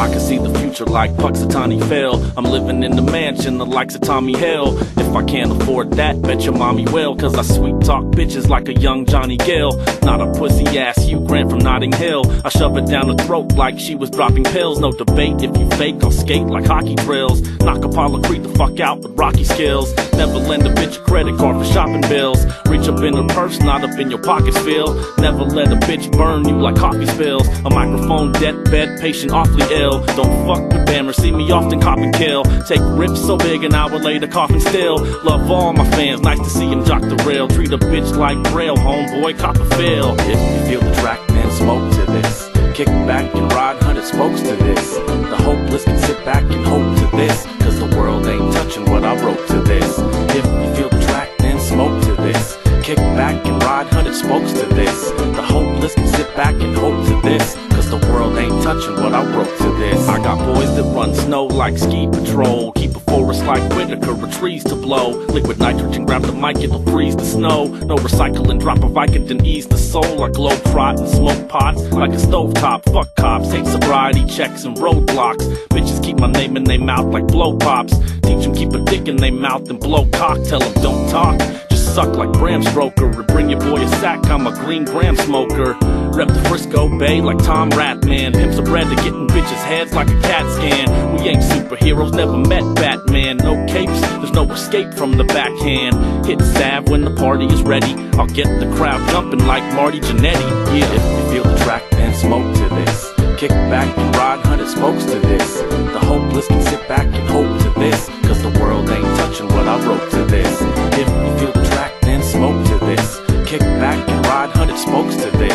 Can see the future like Punxsutawney Phil. I'm living in the mansion, the likes of Tommy Hill. If I can't afford that, bet your mommy will. Cause I sweet talk bitches like a young Johnny Gill. Not a pussy ass Hugh Grant from Notting Hill. I shove it down the throat like she was dropping pills. No debate, if you fake, I'll skate like hockey drills. Knock Apollo Creed the fuck out with Rocky skills. Never lend a bitch a credit card for shopping bills. Reach up in her purse, not up in your pockets, Phil. Never let a bitch burn you like coffee spills. A microphone, deathbed, patient, awfully ill. Don't fuck with Bammer, see me often cop and kill. Take rips so big an hour later, coffin still. Love all my fans, nice to see him jock the rail. Treat a bitch like Braille, homeboy, cop a feel. If you feel the track, then smoke to this. Kick back and ride hundred spokes to this. The hopeless can sit back and hope to this. Cause the world ain't touching what I wrote to this. If you feel the track, then smoke to this. Kick back and ride hundred spokes to this. The hopeless can sit back and hope to this. The world ain't touching what I wrote to this. I got boys that run snow like ski patrol. Keep a forest like Whitaker with trees to blow. Liquid nitrogen, grab the mic, it'll freeze the snow. No recycling, drop a Vicodin, ease the soul. I glow trot and smoke pots like a stovetop. Fuck cops, hate sobriety checks and roadblocks. Bitches keep my name in their mouth like blow pops. Teach them keep a dick in their mouth and blow cock. Tell them don't talk. Just suck like Bram Stroker. Or bring your boy a sack, I'm a green gram smoker. Rep the Frisco Bay like Tom Ratman. Pimps are bred to getting bitches' heads like a cat scan. We ain't superheroes, never met Batman. No capes, there's no escape from the backhand. Hit Sav when the party is ready. I'll get the crowd jumping like Marty Jannetty. Yeah, if you feel the track, then smoke to this. Kick back and ride hundred smokes to this. The hopeless can sit back and hope to this. Cause the world ain't touching what I wrote to this. If you feel the track, then smoke to this. Kick back and ride hundred smokes to this.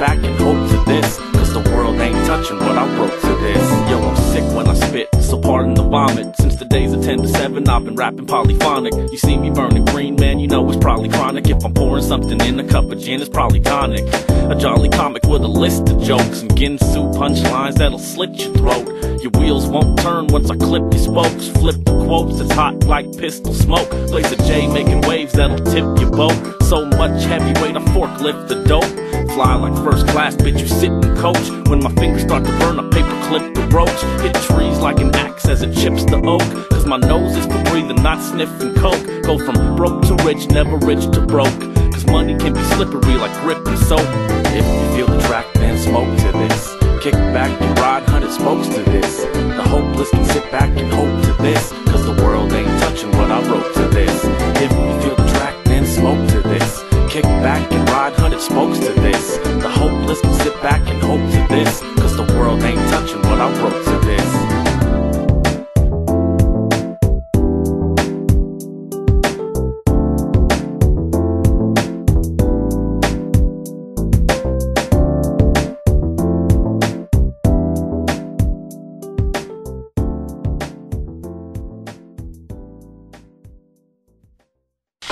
Back and hope to this. Cause the world ain't touching what I wrote to this. Yo, I'm sick when I spit, so pardon the vomit. Since the days of 10 to 7, I've been rapping polyphonic. You see me burning green, man, you know it's probably chronic. If I'm pouring something in a cup of gin, it's probably tonic. A jolly comic with a list of jokes and Ginsu punchlines that'll slit your throat. Your wheels won't turn once I clip your spokes. Flip the quotes, it's hot like pistol smoke. Blaze a J making waves that'll tip your boat. So much heavyweight, I forklift the dope. Fly like first class, bitch, you sit in coach. When my fingers start to burn, I paper clip the roach. Hit trees like an axe as it chips the oak. Cause my nose is for breathing, not sniffing coke. Go from broke to rich, never rich to broke. Cause money can be slippery like grip and soap. If you feel the track, then smoke to this. Cause the world ain't touching what I wrote to this.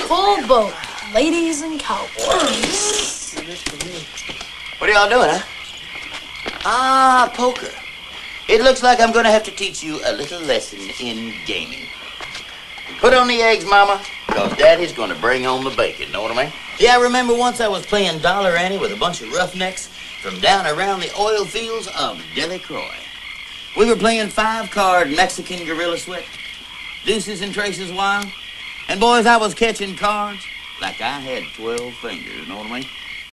Full boat, ladies and cowboys. What are y'all doing, huh? Ah, poker. It looks like I'm gonna have to teach you a little lesson in gaming. Put on the eggs, Mama, because Daddy's gonna bring home the bacon, know what I mean? Yeah, I remember once I was playing Dollar Annie with a bunch of roughnecks from down around the oil fields of Delacroix. We were playing five-card Mexican Gorilla Sweat, deuces and traces wild, and boys, I was catching cards like I had 12 fingers, know what I mean?